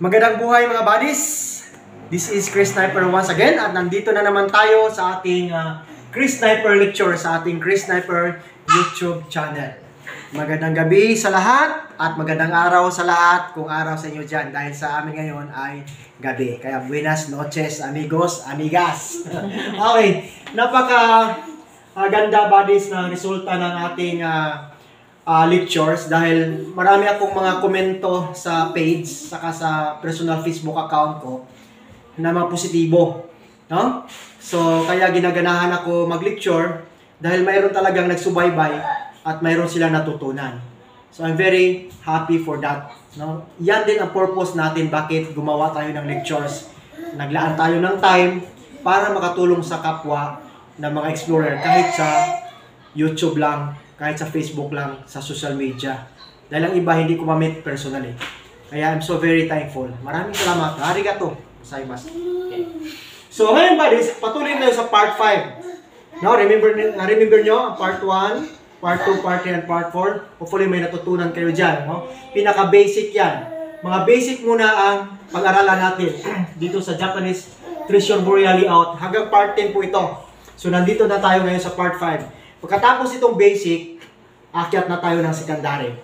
Magandang buhay mga buddies! This is Chris Sniper once again at nandito na naman tayo sa ating uh, Chris Sniper lecture sa ating Chris Sniper YouTube channel. Magandang gabi sa lahat at magandang araw sa lahat kung araw sa inyo dyan dahil sa amin ngayon ay gabi. Kaya buenas noches amigos, amigas. okay, napaka uh, ganda buddies na resulta ng ating uh, uh, lectures dahil marami akong mga komento sa page saka sa personal Facebook account ko na mga positibo. No? So, kaya ginaganahan ako mag-lecture dahil mayroon talagang nagsubaybay at mayroon sila natutunan. So, I'm very happy for that. No? Yan din ang purpose natin bakit gumawa tayo ng lectures. Naglaan tayo ng time para makatulong sa kapwa ng mga explorer kahit sa YouTube lang kahit sa Facebook lang, sa social media. Dahil ang iba hindi ko ma-meet personally. Kaya I'm so very thankful. Maraming salamat. Arigato. Gozaimasu. Okay. So ngayon buddies, patuloy na sa part 5. Now, remember, remember nyo ang part 1, part 2, part 3, and part 4. Hopefully may natutunan kayo dyan. No? Pinaka-basic yan. Mga basic muna ang pag-aralan natin dito sa Japanese Treasure Boreal Layout. Hanggang part 10 po ito. So nandito na tayo ngayon sa part 5. Pagkatapos itong basic, akyat na tayo ng secondary.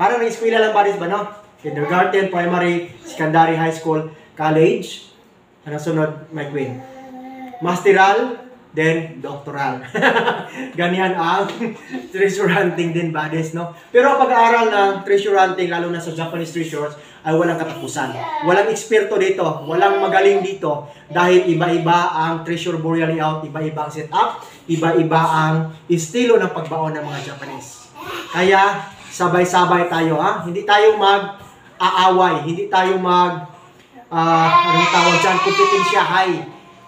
Para ng eskwela lang ba ba, no? Kindergarten, primary, secondary, high school, college. Ano sunod, my queen? Masteral, then doctoral. Ganyan ang treasure hunting din, buddies, no? Pero pag-aaral ng treasure hunting, lalo na sa Japanese treasures, ay walang katapusan. Walang eksperto dito, walang magaling dito dahil iba-iba ang treasure boreal layout, iba-iba ang setup, iba-iba ang estilo ng pagbaon ng mga Japanese. Kaya sabay-sabay tayo ha, hindi tayo mag-aaway, hindi tayo mag uh, anong tawag dyan, kompetensya high.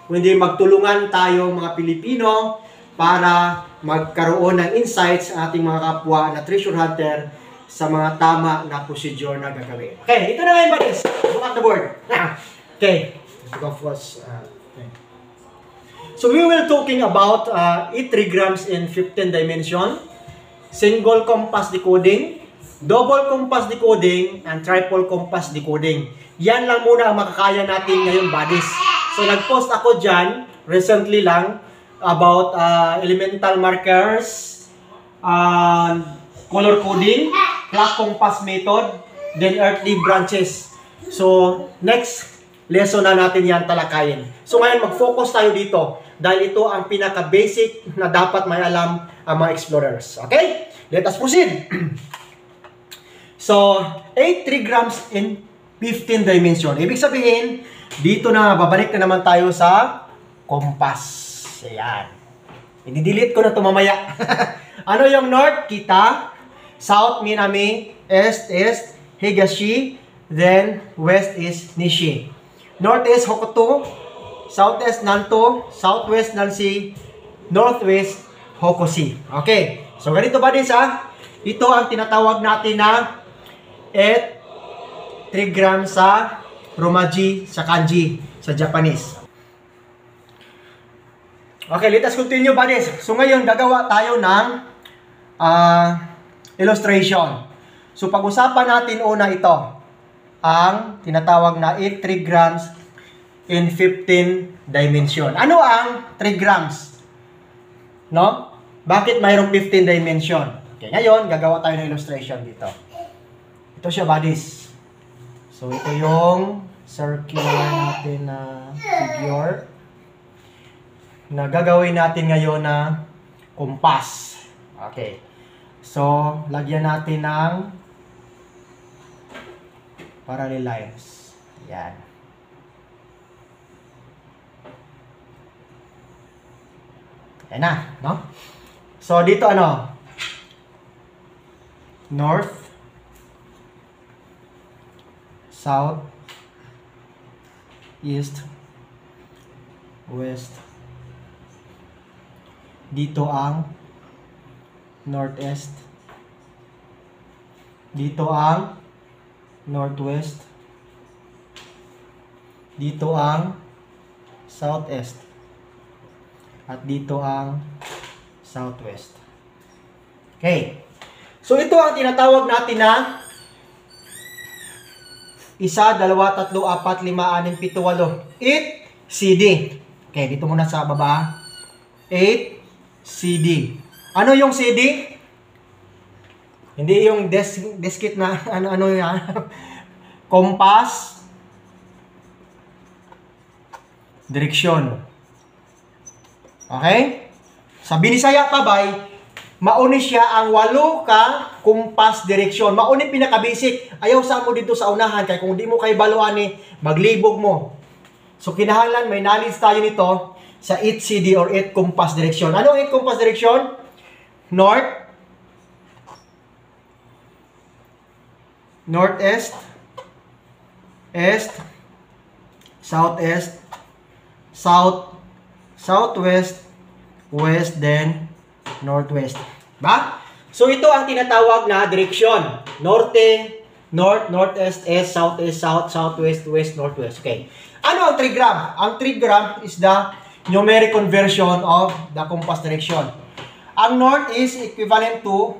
Kundi magtulungan tayo mga Pilipino para magkaroon ng insights sa ating mga kapwa na treasure hunter sa mga tama na procedure na gagawin. Okay, ito na ngayon, buddies. Look at the board. okay, go first. Uh. So we will talking about uh, E grams in 15 dimension, single compass decoding, double compass decoding, and triple compass decoding. Yan lang muna ang makakaya natin ngayon, buddies. So nag-post ako dyan, recently lang, about uh, elemental markers, uh, color coding, clock compass method, then earthly branches. So, next lesson na natin yan talakayin. So, ngayon mag-focus tayo dito dahil ito ang pinaka-basic na dapat may alam ang mga explorers. Okay? Let us proceed. so, 8 trigrams in 15 dimension. Ibig sabihin, dito na, babalik na naman tayo sa compass. Ayan. I-delete ko na ito mamaya. ano yung north? Kita. South Minami, East is Higashi, then West is Nishi. North is Hokuto, Southeast Nanto, Southwest Nansi, Northwest Hokoshi. Okay, so ganito ba din sa? Ito ang tinatawag natin na et trigram sa Romaji sa kanji sa Japanese. Okay, let us continue buddies. So ngayon gagawa tayo ng uh, illustration. So pag-usapan natin una ito, ang tinatawag na 8 trigrams in 15 dimension. Ano ang trigrams? No? Bakit mayroong 15 dimension? Okay, ngayon, gagawa tayo ng illustration dito. Ito siya, buddies. So, ito yung circular natin na figure na gagawin natin ngayon na compass. Okay. So, lagyan natin ng parallel lines. Yan. Yan na, no? So, dito ano? North, South, East, West. Dito ang northeast. Dito ang northwest. Dito ang southeast. At dito ang southwest. Okay. So ito ang tinatawag natin na isa, dalawa, tatlo, apat, lima, anim, pito, walo. 8 CD. Okay, dito muna sa baba. 8 CD. Ano yung CD? Hindi yung desk, deskit na ano ano yan. Compass. Direksyon. Okay? Sa Binisaya pa bay, mauni siya ang walo ka kumpas direksyon. Mauni pinaka-basic. Ayaw sa mo dito sa unahan kay kung di mo kay baluan ni maglibog mo. So kinahanglan may knowledge tayo nito sa 8 CD or 8 compass direction. Ano ang 8 compass direction? North, northeast, east, southeast, south, southwest, west, then northwest. Ba? So ito ang tinatawag na direksyon. Norte, north, northeast, east, southeast, south, southwest, west, northwest. Okay. Ano ang trigram? Ang trigram is the numeric conversion of the compass direction. Ang north is equivalent to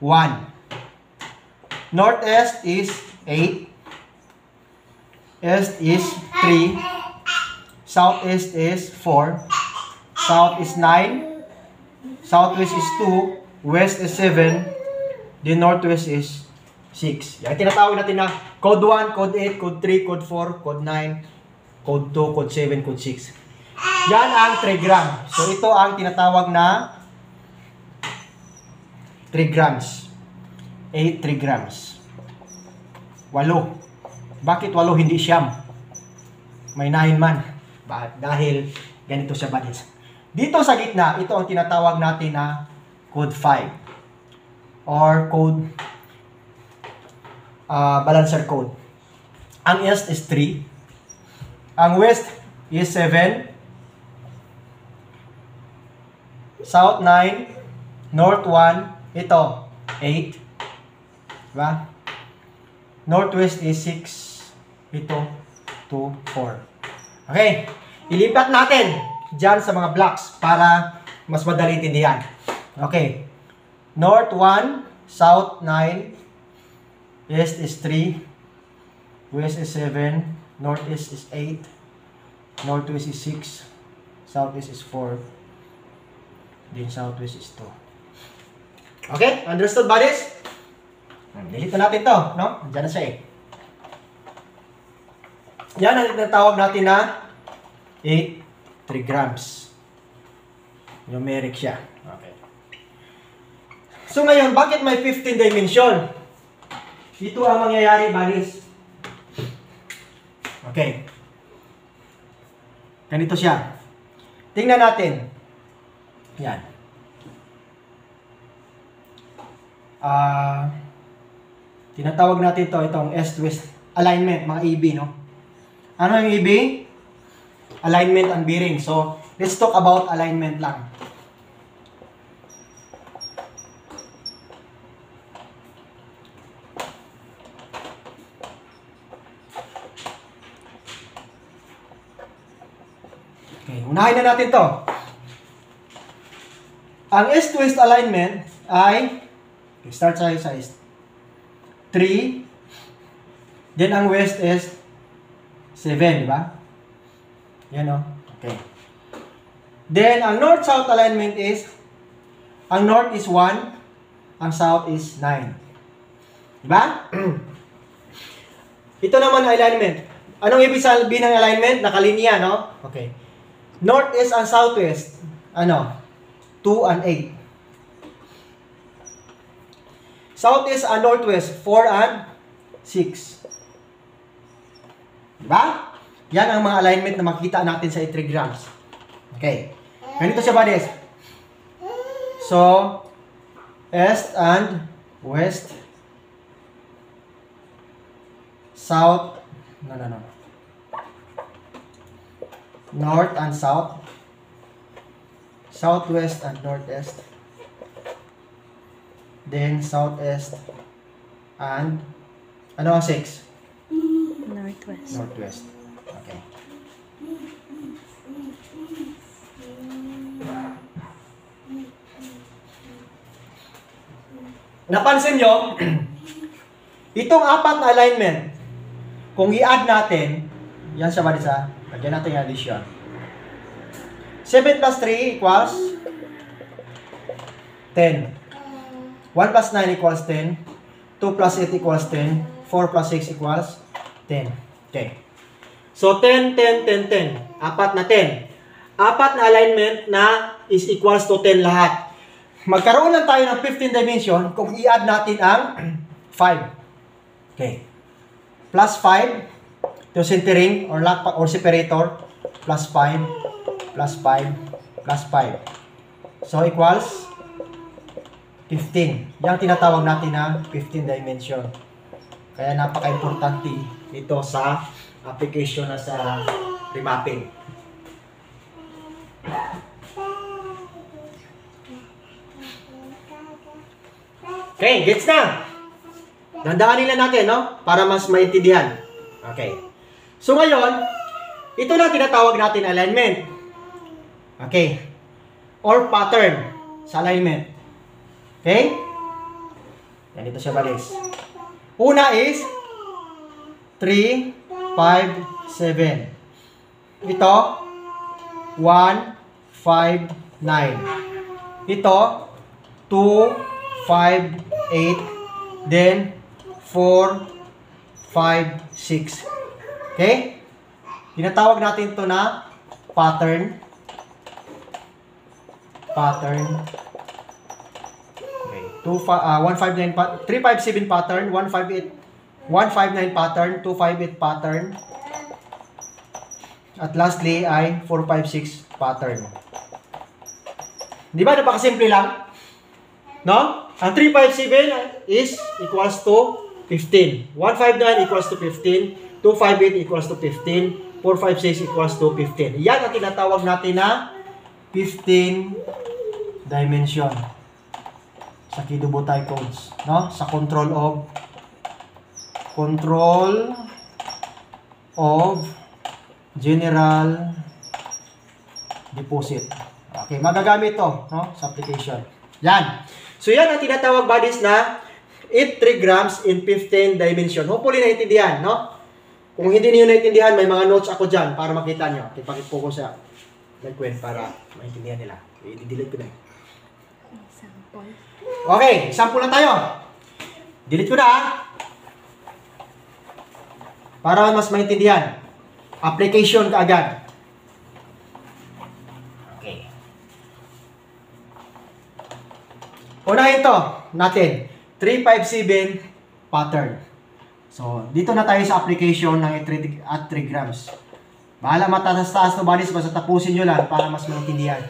1. Northeast is 8. East is 3. Southeast is 4. South is 9. Southwest is 2. West is 7. The northwest is 6. Yan tinatawag natin na code 1, code 8, code 3, code 4, code 9, code 2, code 7, code 6. Yan ang trigram. So ito ang tinatawag na trigrams. 8 trigrams. Walo. Bakit walo hindi siyam? May 9 man. Bakit? Dahil ganito siya badis. Dito sa gitna, ito ang tinatawag natin na code 5 or code uh, balancer code. Ang east is 3. Ang west is 7. South 9. North 1. Ito, 8. Diba? Northwest is 6. Ito, 2, 4. Okay. Ilipat natin dyan sa mga blocks para mas madali intindihan. Okay. North 1, South 9, East is 3, West is 7, Northeast is 8, Northwest is 6, Southeast is 4, then Southwest is 2. Okay? Understood, buddies? Delete na natin to, no? Diyan na siya eh. Yan ang tinatawag natin na 8 trigrams. Numeric siya. Okay. So ngayon, bakit may 15 dimension? Ito ang mangyayari, buddies. Okay. Ganito siya. Tingnan natin. Yan. Ah... tinatawag natin to itong east-west alignment, mga EB, no? Ano yung EB? Alignment and bearing. So, let's talk about alignment lang. Okay, unahin na natin to. Ang east-west alignment ay start tayo sa east. 3 then ang west is 7, di ba? Yan o. Okay. Then, ang north-south alignment is, ang north is 1, ang south is 9. Di ba? Ito naman alignment. Anong ibig sabihin ng alignment? Nakalinya, no? Okay. North is ang southwest. Ano? 2 and 8. South is ang northwest. 4 and 6. Diba? Yan ang mga alignment na makikita natin sa trigrams. Okay. Ganito siya, buddies. So, east and west. South. No, no, no. North and south. Southwest and northeast. Then, southeast and ano ang 6? Northwest. Northwest. Okay. Napansin nyo, itong apat na alignment, kung i-add natin, yan siya ba sa, lagyan natin yung addition. 7 plus 3 equals 10. 1 plus 9 equals 10. 2 plus 8 equals 10. 4 plus 6 equals 10. Okay. So, 10, 10, 10, 10. Apat na 10. Apat na alignment na is equals to 10 lahat. Magkaroon lang tayo ng 15 dimension kung i-add natin ang 5. Okay. Plus 5 to centering or lock or separator plus 5 plus 5 plus 5. So equals 15. Yang tinatawag natin na 15 dimension. Kaya napaka-importante ito sa application na sa remapping. Okay, gets na. Dandaanin lang natin, no? Para mas maintindihan. Okay. So ngayon, ito na tinatawag natin alignment. Okay. Or pattern sa alignment. Okay? Yan, ito siya balis. Una is 3, 5, 7. Ito, 1, 5, 9. Ito, 2, 5, 8, then 4, 5, 6. Okay? Tinatawag natin to na pattern. Pattern. Okay. 2, uh, 159 pa 357 pattern, 158 159 pattern, 258 pattern. At lastly ay 456 pattern. Di ba napakasimple lang? No? Ang 357 is equals to 15. 159 equals to 15. 258 equals to 15. 456 equals to 15. Yan ang tinatawag natin na 15 dimension sa Kidubutai codes, no? Sa control of control of general deposit. Okay, magagamit to, no? Sa application. Yan. So yan ang tinatawag bodies na 8 3 grams in 15 dimension. Hopefully naintindihan, no? Kung hindi niyo naintindihan, may mga notes ako dyan para makita nyo. Ipakit ko sa nagkwent para maintindihan nila. I-delete ko na. Example. Okay, sample na tayo. Delete ko na ah. Para mas maintindihan. Application ka agad. Okay. Unahin to natin. 357 pattern. So, dito na tayo sa application ng at 3 grams. Bahala mataas-taas to bodies, basta tapusin nyo lang para mas maintindihan.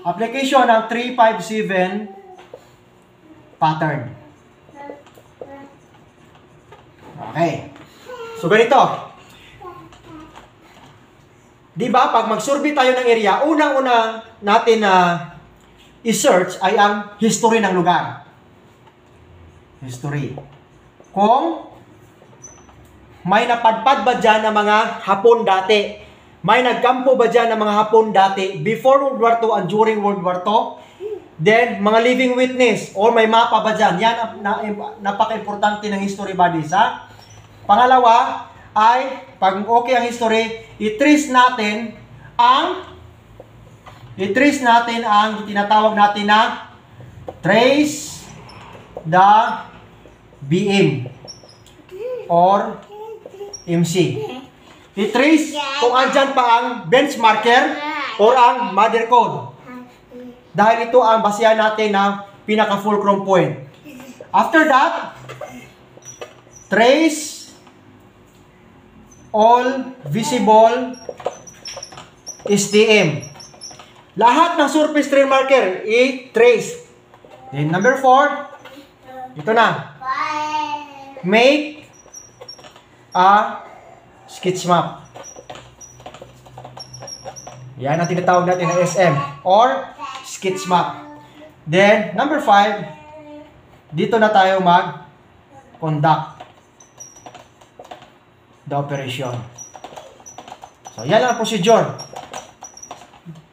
Application ng 357 pattern. Okay. So, ganito. Di ba, pag mag-survey tayo ng area, unang-una natin na i-search ay ang history ng lugar. History. Kung may napadpad ba dyan ng mga Hapon dati? May nagkampo ba dyan ng mga Hapon dati before World War II and during World War II? Then, mga living witness or may mapa ba dyan? Yan ang na, napaka-importante ng history bodies, ha? Pangalawa ay, pag okay ang history, i-trace natin ang i-trace natin ang tinatawag natin na trace the BM or MC. I-trace kung andyan pa ang benchmarker or ang mother code. Dahil ito ang basihan natin na pinaka fulcrum point. After that, trace all visible STM. Lahat ng surface trail marker, i-trace. Then number 4, ito na. Make a sketch map. Yan ang tinatawag natin na SM or sketch map. Then, number 5, dito na tayo mag-conduct the operation. So, yan ang procedure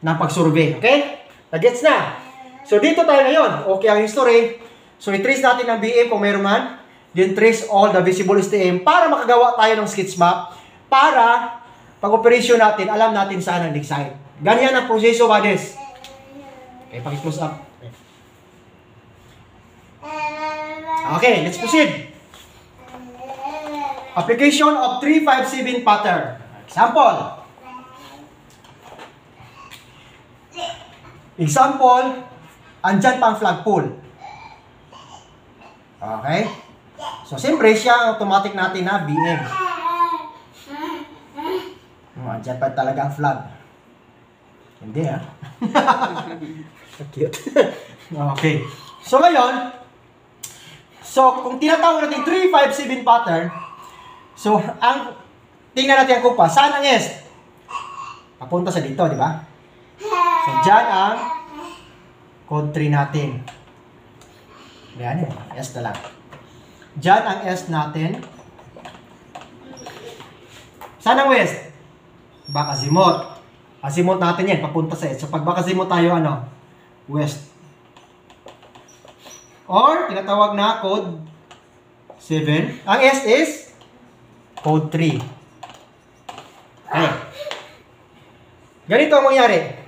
ng pag-survey. Okay? Nagets na? So, dito tayo ngayon. Okay ang history. So, i-trace natin ang BM kung mayroon man. then trace all the visible STM para makagawa tayo ng sketch map para pag operasyon natin, alam natin saan ang dig site. Ganyan ang proseso, Bades. Okay, paki-close up. Okay, let's proceed. Application of 357 pattern. Example. Example, andyan pang flagpole. Okay? So, siyempre, siya automatic natin na BM. Oh, andyan pa talaga ang flag. Hindi ah. Cute. okay. So, ngayon, so, kung tinatawag natin 357 pattern, so, ang, tingnan natin ang kumpas. Saan ang S? Papunta sa dito, di ba? So, dyan ang code 3 natin. Yan yun. S na lang. Dyan ang S natin. Saan ang west? Back azimuth. Azimuth natin yan, papunta sa S. So, pag back azimuth tayo, ano? West. Or, tinatawag na code 7. Ang S is code 3. Okay. Ganito ang mangyari.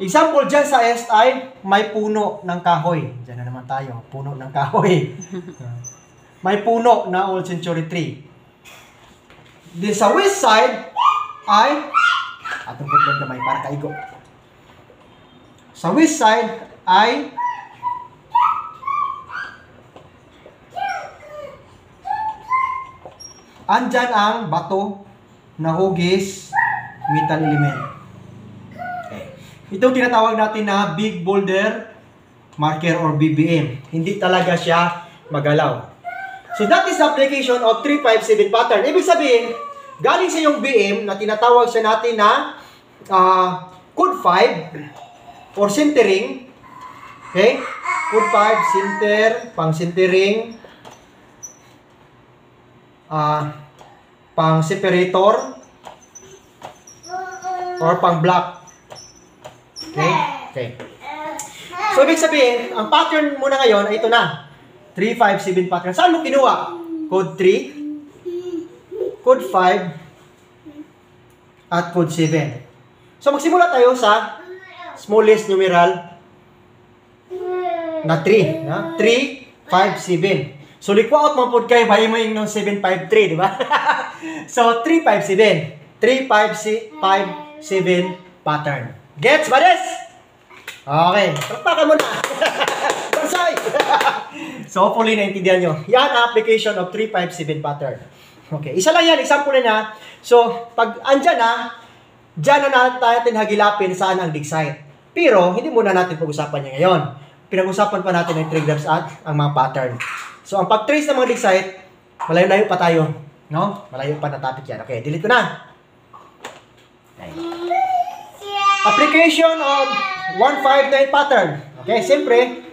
Example dyan sa S ay may puno ng kahoy. Diyan na naman tayo, puno ng kahoy. may puno na Old Century tree. Di sa west side ay atong putlong kamay para kaigo. Sa west side ay andyan ang bato na hugis metal element. Okay. Itong tinatawag natin na big boulder marker or BBM. Hindi talaga siya magalaw. So that is application of 357 pattern. Ibig sabihin, galing sa yung BM na tinatawag siya natin na uh, code 5 or centering. Okay? Code 5, center, pang centering, uh, pang separator, or pang block. Okay? Okay. So, ibig sabihin, ang pattern muna ngayon ay ito na. 357 pattern. Saan mo kinuha? Code 3, code 5, at code 7. So, magsimula tayo sa smallest numeral na 3. Na? 3, 5, 7. So, likwaot mo po kayo, bahay mo yung 753, di ba? so, 3, 5, 7. 3, 5, 5, 7 pattern. Gets, Bares? Okay. Takpakan mo na. Bansay! so, hopefully, naintindihan nyo. Yan ang application of 357 pattern. Okay. Isa lang yan. Example na. So, pag andyan na, dyan na natin hagilapin saan ang dig site. Pero, hindi muna natin pag-usapan niya ngayon. Pinag-usapan pa natin ang triggers at ang mga pattern. So, ang pag-trace ng mga dig site, malayo-layo pa tayo. No? Malayo pa na topic yan. Okay, delete ko na. Okay. Application of 159 pattern. Okay, siyempre,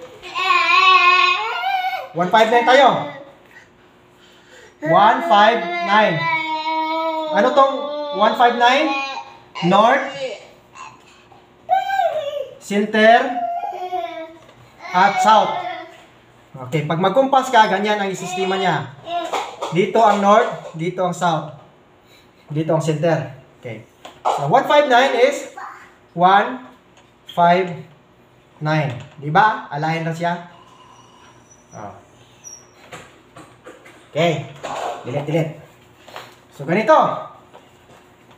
159 tayo. 159. Ano tong 159? North, center, at south. Okay, pag magkumpas ka, ganyan ang sistema niya. Dito ang north, dito ang south. Dito ang center. Okay. So, 159 is 1, 5, 9. Di ba? Align na siya. Oh. Okay. Delete, delete. So, ganito.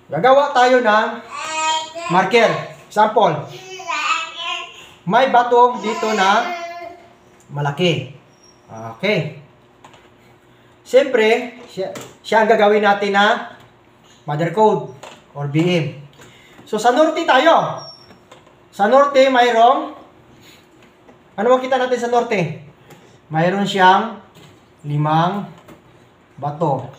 Gagawa tayo ng marker. Sample. May bato dito na malaki. Okay. Siyempre, siya, siya ang gagawin natin na mother code or BM. So, sa norte tayo. Sa norte, mayroong ano makita natin sa norte? Mayroon siyang limang bato.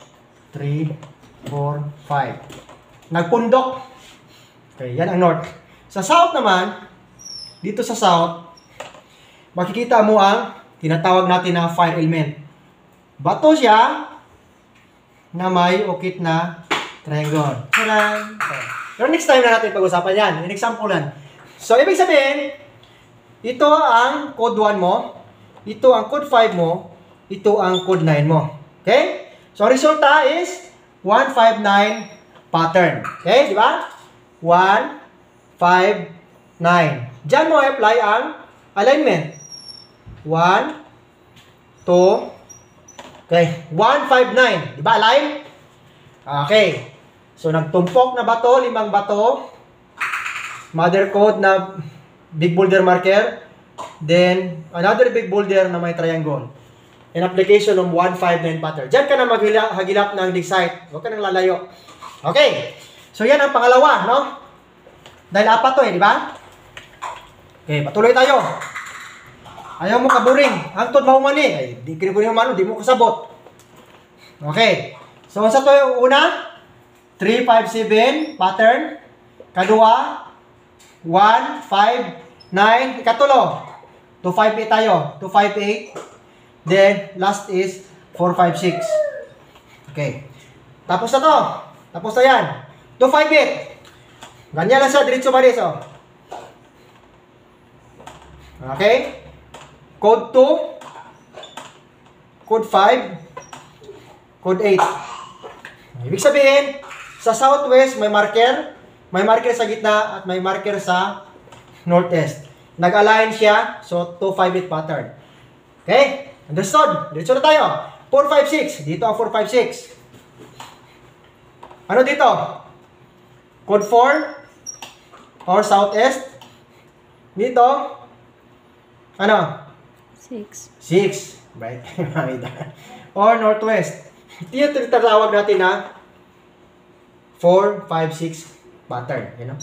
3, 4, 5. Nagpundok. Okay, yan ang north. Sa south naman, dito sa south, makikita mo ang tinatawag natin na fire element. Bato siya na may ukit na triangle. Okay. Pero next time na natin pag-usapan yan. An example yan. So, ibig sabihin, ito ang code 1 mo, ito ang code 5 mo, ito ang code 9 mo. Okay? So, resulta is 159 pattern. Okay? Di ba? 1, 5, 9. Diyan mo apply ang alignment. 1, 2, okay, 1, 5, 9. Di ba align? Okay. So, nagtumpok na bato, limang bato. Mother code na big boulder marker. Then, another big boulder na may triangle. In application ng 159 pattern. Diyan ka na maghagilap ng site. Huwag ka nang lalayo. Okay. So, yan ang pangalawa, no? Dahil apat to eh, di ba? Okay, patuloy tayo. Ayaw mo kaburing. Hangtod mahumani. Ay, di kini humano, di mo kasabot. Okay. So, sa to yung una, 3, 5, 7, pattern. Kadua, 1, 5, 9. Ikatulo, 2, 5, 8 tayo. 2, 5, 8. Then, last is 4, 5, 6. Okay. Tapos na to. Tapos na yan. 2, 5, 8. Ganyan lang siya, diretso ba oh. Okay? Code 2, code 5, code 8. Ibig sabihin, sa southwest may marker, may marker sa gitna at may marker sa northeast. Nag-align siya, so 2, 5, 8 pattern. Okay? Understood? Diretso na tayo. 4, 5, 6. Dito ang 4, 5, 6. Ano dito? Code 4 or southeast. Dito, ano? 6. 6. Right? or northwest. Ito yung tinatawag natin na 4, 5, 6 pattern. You know?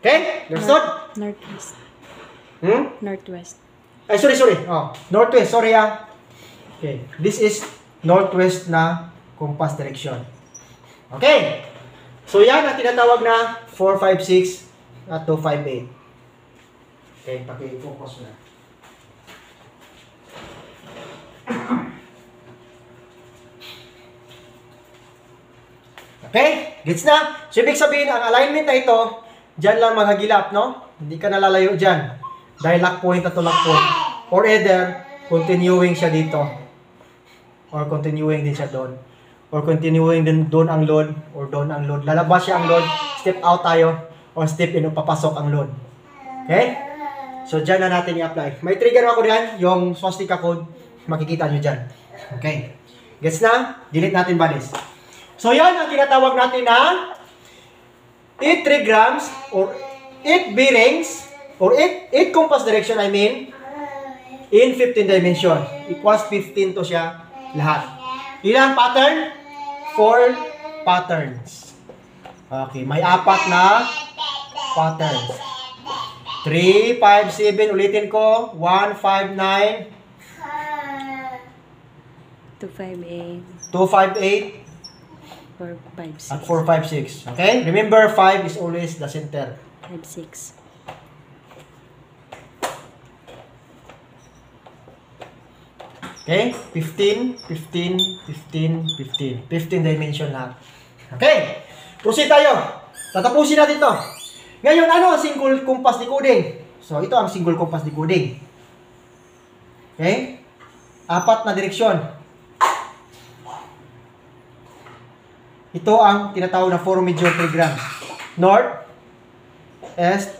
Okay? Understood? Northwest. Hmm? Northwest. Ay, sorry, sorry. Oh, northwest. Sorry ah. Okay. This is northwest na compass direction. Okay. So, yan ang tinatawag na 4, 5, 6 at 2, 5, 8. Okay, paki-focus na. Okay? Gets na? So, ibig sabihin, ang alignment na ito, dyan lang maghagilap, no? Hindi ka nalalayo dyan. Dahil lock point at to lock point. Or either, continuing siya dito. Or continuing din siya doon. Or continuing din doon ang load. Or doon ang load. Lalabas siya ang load. Step out tayo. Or step in, papasok ang load. Okay? So, dyan na natin i-apply. May trigger ako diyan, yung swastika code. Makikita nyo dyan. Okay. Gets na? Delete natin balis. So, yan ang tinatawag natin na 8 trigrams or 8 bearings or 8, 8 compass direction, I mean, in 15 dimension. Equals 15 to siya lahat. Ilang pattern? 4 patterns. Okay, may apat na patterns. 3, 5, 7, ulitin ko. 1, 5, 9, 2, 5, 8. 2, 5, 8, 4, 5, 6. at 4, 5, 6. Okay? Remember, 5 is always the center. 5, Okay? 15, 15, 15, 15. 15 dimension lahat. Okay? Proceed tayo. Tatapusin natin to. Ngayon, ano ang single compass decoding? So, ito ang single compass decoding. Okay? Apat na direksyon. Ito ang tinatawag na 4 major trigrams. North, East,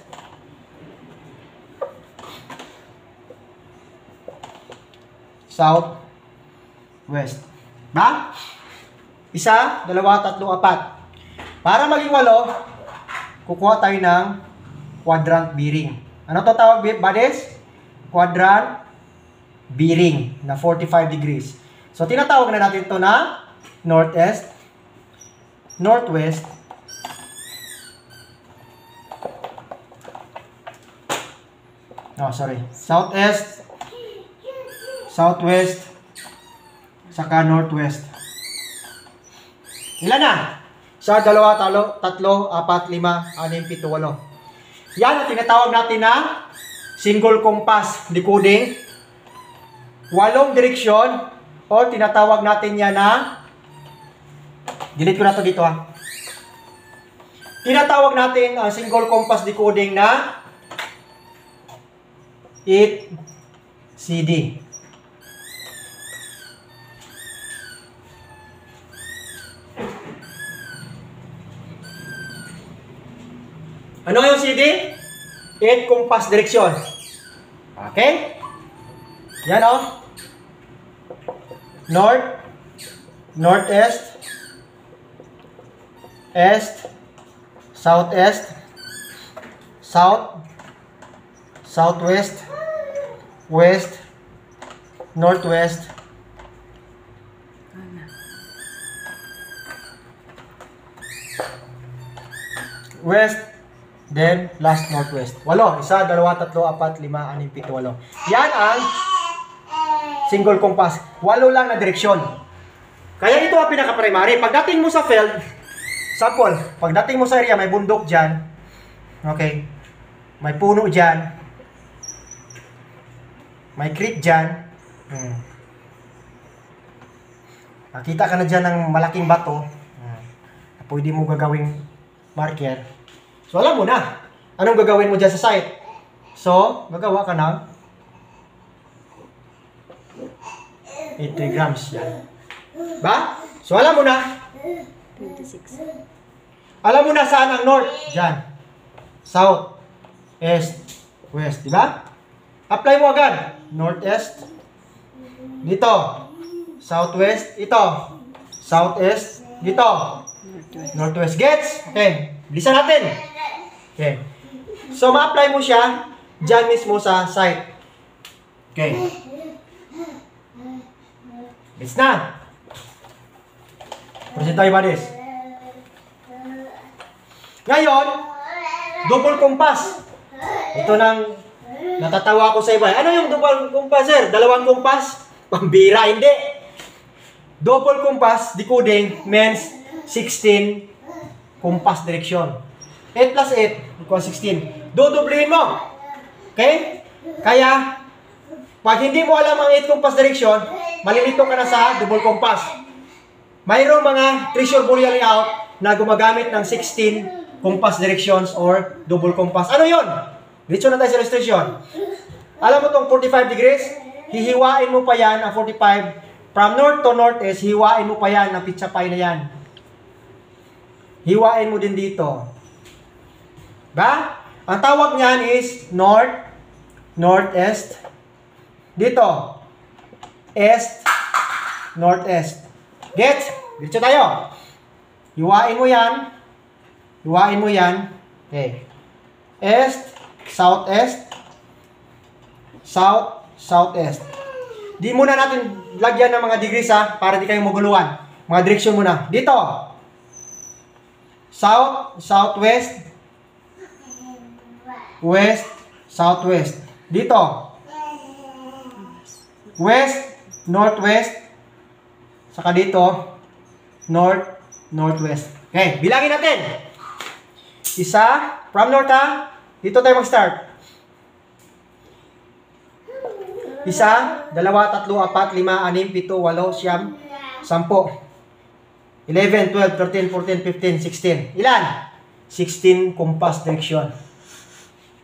South, West. Ba? Isa, dalawa, tatlo, apat. Para maging walo, kukuha tayo ng quadrant bearing. Ano to tawag, buddies? Quadrant bearing na 45 degrees. So, tinatawag na natin to na northeast, northwest, Oh, sorry. Southeast, southwest, saka northwest. Ilan na? Sa dalawa, talo, tatlo, apat, lima, anim, pito, walo. Yan ang tinatawag natin na single compass decoding. Walong direksyon o tinatawag natin yan na delete ko na to dito ha. Tinatawag natin ang single compass decoding na 8 Ano yung CD? 8 compass direction. Okay? Yan o. North, northeast, east, southeast, south, southwest, west, northwest, west, then last northwest. Walo. Isa, dalawa, tatlo, apat, lima, anim, pito, walo. Yan ang single compass. Walo lang na direksyon. Kaya ito ang pinaka-primary. Pagdating mo sa field, sample, pagdating mo sa area, may bundok dyan. Okay. May puno dyan. May creek dyan. Hmm. Nakita ka na dyan ng malaking bato. Hmm. Pwede mo gagawing marker. So, alam mo na. Anong gagawin mo dyan sa site? So, gagawa ka ng 80 grams yan. Ba? So, alam mo na. 26. Alam mo na saan ang north? Diyan. South, east, west. Di ba? Apply mo agad. Northeast. Dito. Southwest. Ito. Southeast. Dito. Northwest. Northwest. Gets? Okay. Bilisan natin. Okay. So, ma-apply mo siya dyan mismo sa site. Okay. Gets na. Proceed tayo, buddies. Ngayon, double compass. Ito nang natatawa ko sa iba. Ano yung double compass, sir? Dalawang compass? Pambira, hindi. Double compass decoding means 16 compass direction. 8 plus 8 equals 16. Dodoblihin mo. Okay? Kaya, pag hindi mo alam ang 8 compass direction, malilito ka na sa double compass. Mayroong mga treasure boolean layout na gumagamit ng 16 compass directions or double compass. Ano yon? Diretso na tayo sa illustration. Alam mo tong 45 degrees? Hihiwain mo pa yan ang 45 from north to northeast, hiwain mo pa yan ang pizza pie na yan. Hiwain mo din dito. Ba? Ang tawag niyan is north, northeast. Dito. East, northeast. Gets? Dito tayo. Hiwain mo yan. Hiwain mo yan. Okay. East, southeast, south, southeast. Di muna natin lagyan ng mga degrees ha, para di kayo maguluhan. Mga direksyon muna. Dito. South, southwest, west, southwest. Dito. West, northwest, saka dito, north, northwest. Okay, bilangin natin. Isa, from north ha, dito tayo mag-start. Isa, dalawa, tatlo, apat, lima, anim, pito, walo, siyam, sampo. 11, 12, 13, 14, 15, 16. Ilan? 16 compass direction.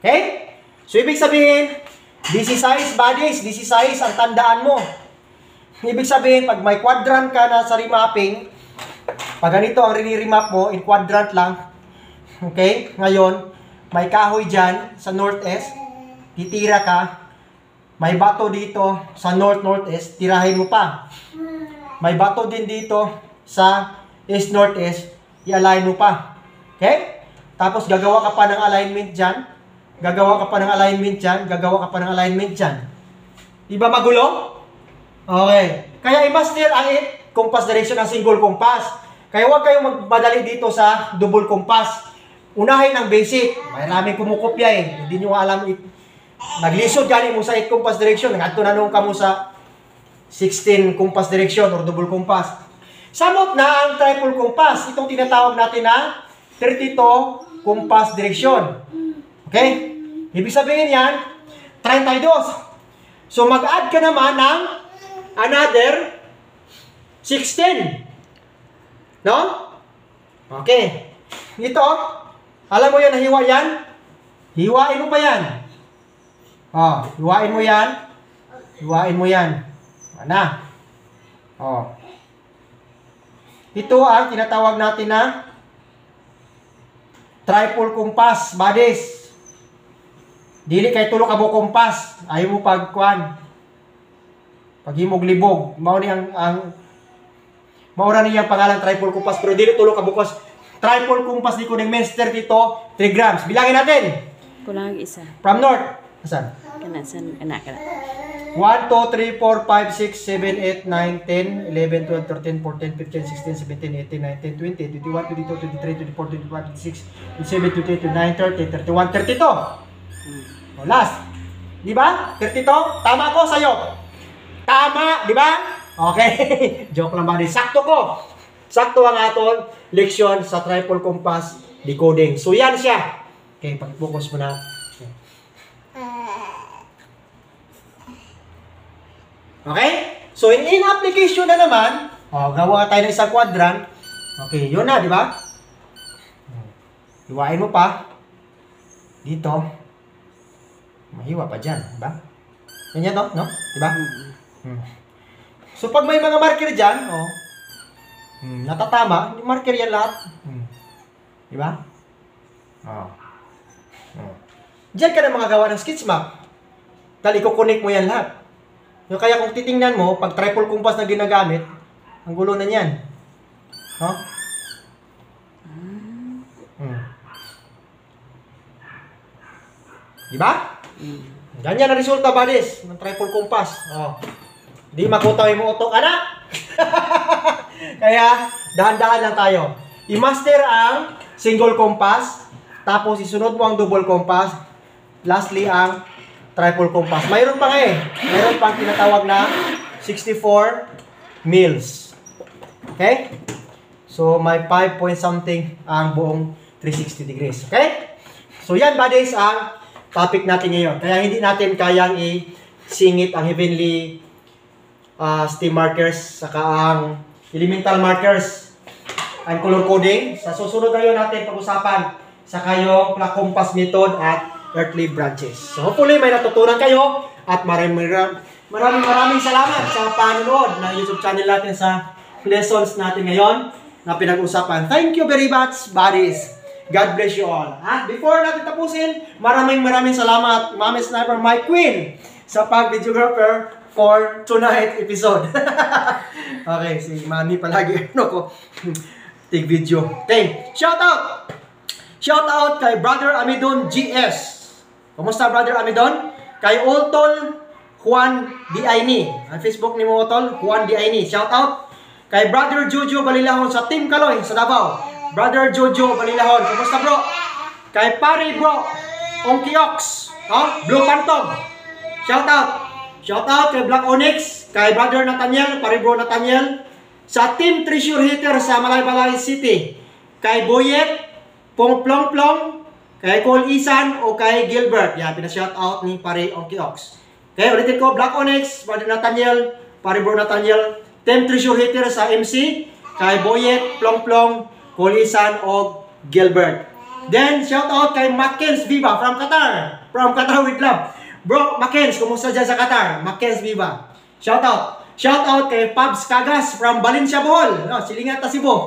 Okay? So, ibig sabihin, this is size bodies, this is size ang tandaan mo. Ibig sabihin, pag may quadrant ka na sa remapping, pag ganito ang rini-remap mo, in quadrant lang, okay? Ngayon, may kahoy dyan sa northeast, titira ka, may bato dito sa north-northeast, tirahin mo pa. May bato din dito sa east-northeast, i-align mo pa. Okay? Tapos gagawa ka pa ng alignment dyan. Gagawa ka pa ng alignment dyan. Gagawa ka pa ng alignment dyan. Di magulo? Okay. Kaya i-master ang it, compass direction ng single compass. Kaya huwag kayong magmadali dito sa double compass. Unahin ang basic. Maraming kumukopya eh. Hindi nyo alam it, Naglisod gani mo sa 8 compass direction, ngadto na nung kamo sa 16 compass direction or double compass. Samot na ang triple compass, itong tinatawag natin na 32 compass direction. Okay? Ibig sabihin yan, 32. So mag-add ka naman ng another 16. No? Okay. Ito, alam mo yan, nahiwa yan? Hiwain mo pa yan. Oh, hiwain mo yan. Hiwain mo yan. Ana. Oh. Ito ang tinatawag natin na triple compass, buddies. Dili kay tulo ka mo compass. Ayaw mo pagkuan. Paghimog libog. Mao ni ang ang Maura niya ang pangalan triple compass pero dili tulo ka bukas. Triple compass ni kuning master dito 3 grams. Bilangin natin. Kulang ang isa. From north. Asan? Kana san kana kana. 1, 2, 3, 4, 5, 6, 7, 8, 9, 10, 11, 12, 13, 14, 15, 16, 17, 18, 19, 20, 21, 22, 23, 24, 25, 26, 27, 28, 29, 30, 31, 32. O, last. Di ba? 32? Tama ko sa'yo. Tama, di ba? Okay. Joke lang ba? Sakto ko. Sakto ang aton leksyon sa triple compass decoding. So, yan siya. Okay, pag-focus mo na. Okay? So, in, in application na naman, oh, gawa tayo ng isang quadrant. Okay, yun na, di ba? Iwain mo pa. Dito. Mahiwa pa dyan, di ba? Ganyan to, no? Di ba? Hmm. So, pag may mga marker dyan, oh, hmm, natatama, marker yan lahat. Hmm. Di ba? Oh. Oh. Diyan ka na makagawa ng sketch map. Dahil ikukunik mo yan lahat. Yung kaya kung titingnan mo, pag triple compass na ginagamit, ang gulo na niyan. No? Hmm. Di ba? Ganyan ang resulta, buddies, ng triple compass. Oh. Di makutaw mo utok, anak! Kaya, dahan-dahan lang tayo. I-master ang single compass, tapos isunod mo ang double compass, lastly ang triple compass. Mayroon pa nga eh. Mayroon pang tinatawag na 64 mils. Okay? So, may 5 point something ang buong 360 degrees. Okay? So, yan buddies ang topic natin ngayon. Kaya hindi natin kayang i-singit ang heavenly uh, steam markers saka ang elemental markers ang color coding. Sa susunod ngayon natin pag-usapan sa kayo compass method at earthly branches. So hopefully may natutunan kayo at maraming maraming maraming salamat sa panonood ng YouTube channel natin sa lessons natin ngayon na pinag-usapan. Thank you very much, buddies. God bless you all. At before natin tapusin, maraming maraming salamat, Mami Sniper, my queen, sa pag-videographer for tonight episode. okay, si Mami palagi, ano ko, take video. Okay, shout out! Shout out kay Brother Amidon GS. Kumusta brother Amidon? Kay Oltol Juan Diaini. Ang Facebook ni mo Oltol, Juan Diaini. Shout out. Kay brother Jojo Balilahon sa Team Kaloy sa Davao. Brother Jojo Balilahon. Kumusta bro? Kay pare bro, Onky Ox. Oh, Blue Phantom. Shout out. Shout out kay Black Onyx, kay brother Nathaniel, pare bro Nathaniel. Sa Team Treasure Hitter sa Malaybalay City. Kay Boyet, Pong Plong Plong, Kay Cole Isan o kay Gilbert. Yan, pina-shout out ni pare Onky Ox. Okay, ulitin ko, Black Onyx, Brother Nathaniel, pare bro Nathaniel, Team Treasure Hitter sa MC, kay Boyet, Plong Plong, Cole Isan o Gilbert. Then, shout out kay Mackens Viva from Qatar. From Qatar with love. Bro, Mackens, kumusta dyan sa Qatar? Mackens Viva. Shout out. Shout out kay Pabs Kagas from Valencia Bohol. No, silingat ta Cebu.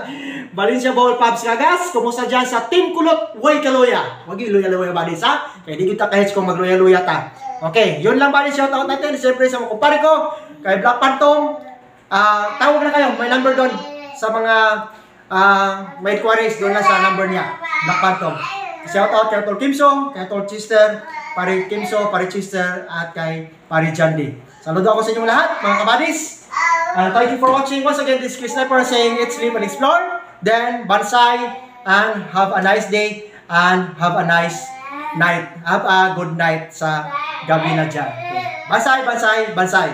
Valencia Bohol Pabs Kagas. Kumusta dyan sa Team Kulot Way Kaluya? Wag yung luya-luya ba sa? Kaya di kita kahit kung magluya-luya ta. Okay, yun lang ba shout out natin. Siyempre sa mga kumpare ko, kay Black Phantom. Uh, tawag na kayo, may number doon sa mga uh, may inquiries doon lang sa number niya. Black Phantom. Shout out kay Tol Kimso, kay Tol Chister, pare Kimso, pare Chister, at kay pare Jandy. Saludo ako sa inyong lahat, mga kabadis. Uh, thank you for watching. Once again, this is Chris Sniper saying, it's live and explore. Then, bansay, and have a nice day, and have a nice night. Have a good night sa gabi na dyan. Okay. Bansay, bansay, bansay.